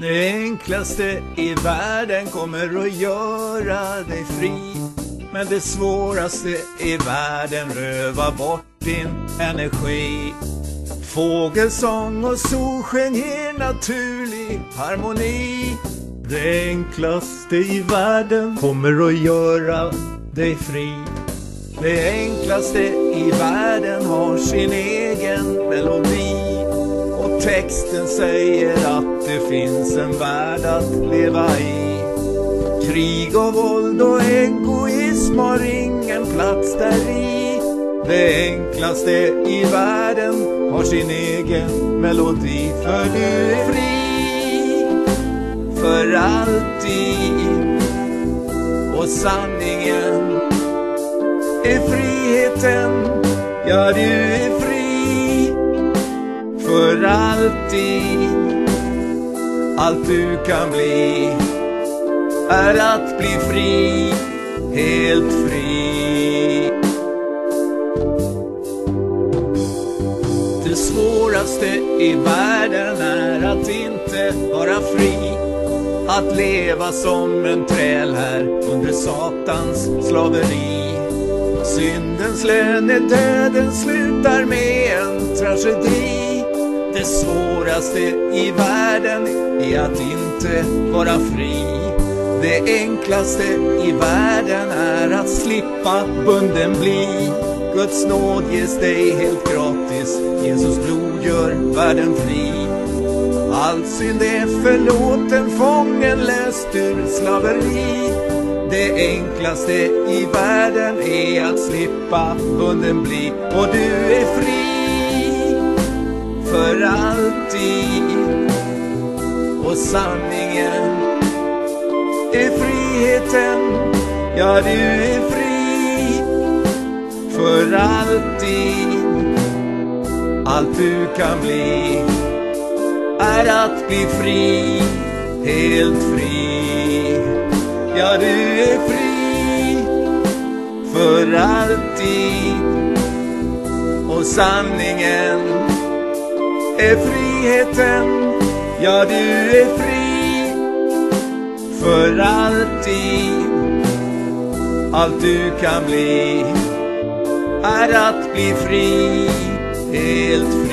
Det enklaste i världen kommer att göra dig fri. Men det svåraste i världen rövar bort din energi. Fågelsång och solsken ger naturlig harmoni. Det enklaste i världen kommer att göra dig fri. Det enklaste i världen har sin egen melodi. Texten säger att det finns en värld att leva i. Krig och våld och egoism har ingen plats där i. Det enklaste i världen har sin egen melodi. För du är fri för alltid. Och sanningen är friheten. Ja, du är fri för alltid. Allt du kan bli är att bli fri, helt fri. Det svåraste i världen är att inte vara fri. Att leva som en träl här under Satans slaveri. Syndens lön är döden slutar med en tragedi. Det svåraste i världen är att inte vara fri. Det enklaste i världen är att slippa bunden bli. Guds nåd ges dig helt gratis. Jesus blod gör världen fri. All synd är förlåten, fången löst ur slaveri. Det enklaste i världen är att slippa bunden bli. Och du är fri för alltid. Och sanningen är friheten. Ja, du är fri för alltid. Allt du kan bli är att bli fri, helt fri. Ja, du är fri för alltid. Och sanningen är friheten. Ja, du är fri för alltid. Allt du kan bli är att bli fri, helt fri.